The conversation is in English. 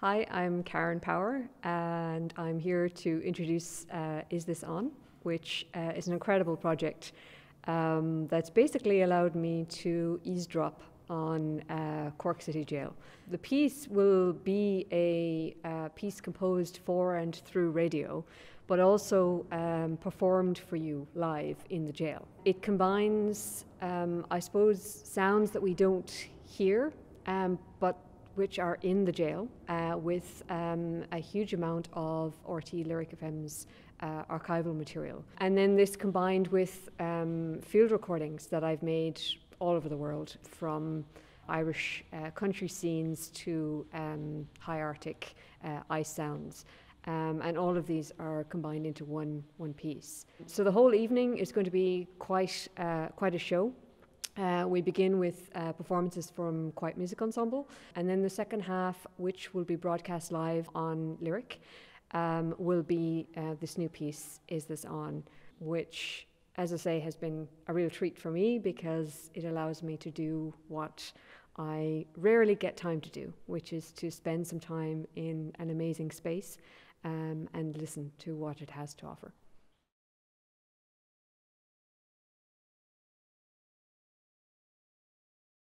Hi, I'm Karen Power, and I'm here to introduce uh, Is This On, which uh, is an incredible project um, that's basically allowed me to eavesdrop on uh, Cork City Gaol. The piece will be a uh, piece composed for and through radio, but also um, performed for you live in the jail. It combines, um, I suppose, sounds that we don't hear, um, but which are in the jail uh, with um, a huge amount of RTÉ Lyric FM's uh, archival material. And then this combined with um, field recordings that I've made all over the world from Irish uh, country scenes to um, high Arctic uh, ice sounds. Um, and all of these are combined into one one piece. So the whole evening is going to be quite uh, quite a show. Uh, we begin with uh, performances from Quiet Music Ensemble, and then the second half, which will be broadcast live on Lyric, um, will be uh, this new piece, Is This On, which, as I say, has been a real treat for me because it allows me to do what I rarely get time to do, which is to spend some time in an amazing space um, and listen to what it has to offer.